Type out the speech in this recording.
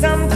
some